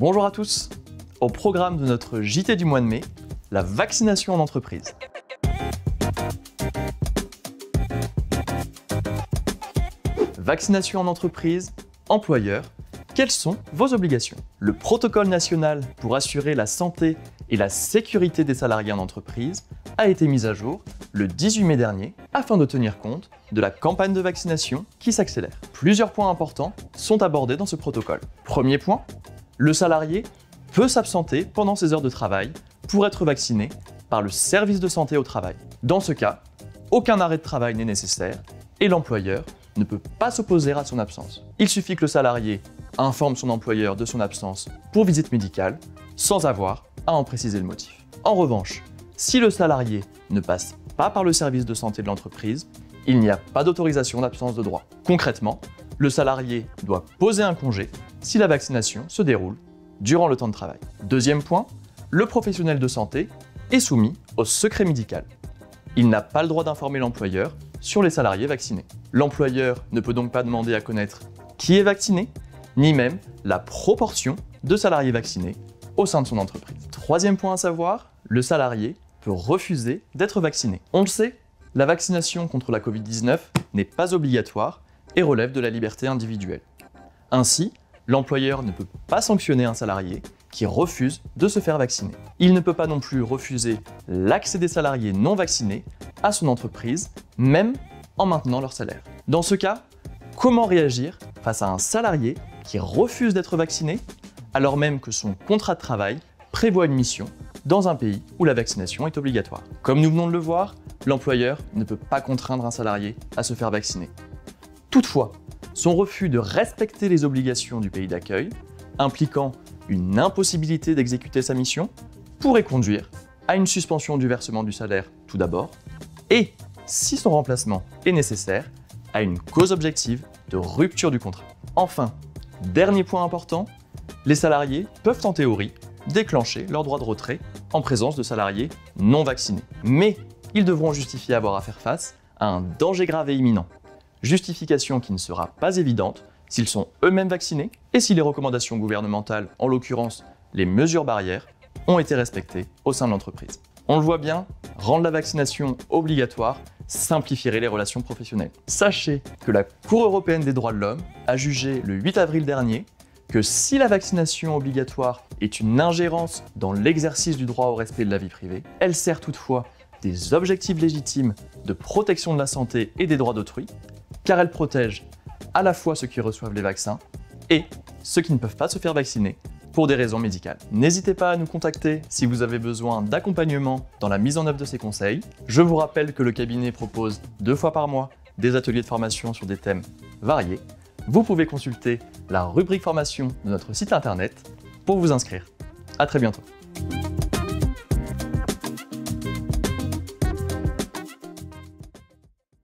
Bonjour à tous Au programme de notre JT du mois de mai, la vaccination en entreprise. Vaccination en entreprise, employeur, quelles sont vos obligations? Le protocole national pour assurer la santé et la sécurité des salariés en entreprise a été mis à jour le 18 mai dernier afin de tenir compte de la campagne de vaccination qui s'accélère. Plusieurs points importants sont abordés dans ce protocole. Premier point, le salarié peut s'absenter pendant ses heures de travail pour être vacciné par le service de santé au travail. Dans ce cas, aucun arrêt de travail n'est nécessaire et l'employeur ne peut pas s'opposer à son absence. Il suffit que le salarié informe son employeur de son absence pour visite médicale sans avoir à en préciser le motif. En revanche, si le salarié ne passe pas par le service de santé de l'entreprise, il n'y a pas d'autorisation d'absence de droit. Concrètement, le salarié doit poser un congé si la vaccination se déroule durant le temps de travail. Deuxième point, le professionnel de santé est soumis au secret médical. Il n'a pas le droit d'informer l'employeur sur les salariés vaccinés. L'employeur ne peut donc pas demander à connaître qui est vacciné, ni même la proportion de salariés vaccinés au sein de son entreprise. Troisième point à savoir, le salarié peut refuser d'être vacciné. On le sait, la vaccination contre la Covid-19 n'est pas obligatoire et relève de la liberté individuelle. Ainsi, l'employeur ne peut pas sanctionner un salarié qui refuse de se faire vacciner. Il ne peut pas non plus refuser l'accès des salariés non vaccinés à son entreprise, même en maintenant leur salaire. Dans ce cas, comment réagir face à un salarié qui refuse d'être vacciné alors même que son contrat de travail prévoit une mission dans un pays où la vaccination est obligatoire? Comme nous venons de le voir, l'employeur ne peut pas contraindre un salarié à se faire vacciner. Toutefois, son refus de respecter les obligations du pays d'accueil, impliquant une impossibilité d'exécuter sa mission, pourrait conduire à une suspension du versement du salaire tout d'abord, et, si son remplacement est nécessaire, à une cause objective de rupture du contrat. Enfin, dernier point important, les salariés peuvent en théorie déclencher leur droit de retrait en présence de salariés non vaccinés. Mais ils devront justifier avoir à faire face à un danger grave et imminent. Justification qui ne sera pas évidente s'ils sont eux-mêmes vaccinés et si les recommandations gouvernementales, en l'occurrence les mesures barrières, ont été respectées au sein de l'entreprise. On le voit bien, rendre la vaccination obligatoire simplifierait les relations professionnelles. Sachez que la Cour européenne des droits de l'homme a jugé le 8 avril dernier que si la vaccination obligatoire est une ingérence dans l'exercice du droit au respect de la vie privée, elle sert toutefois des objectifs légitimes de protection de la santé et des droits d'autrui, car elle protège à la fois ceux qui reçoivent les vaccins et ceux qui ne peuvent pas se faire vacciner pour des raisons médicales. N'hésitez pas à nous contacter si vous avez besoin d'accompagnement dans la mise en œuvre de ces conseils. Je vous rappelle que le cabinet propose deux fois par mois des ateliers de formation sur des thèmes variés. Vous pouvez consulter la rubrique formation de notre site internet pour vous inscrire. À très bientôt.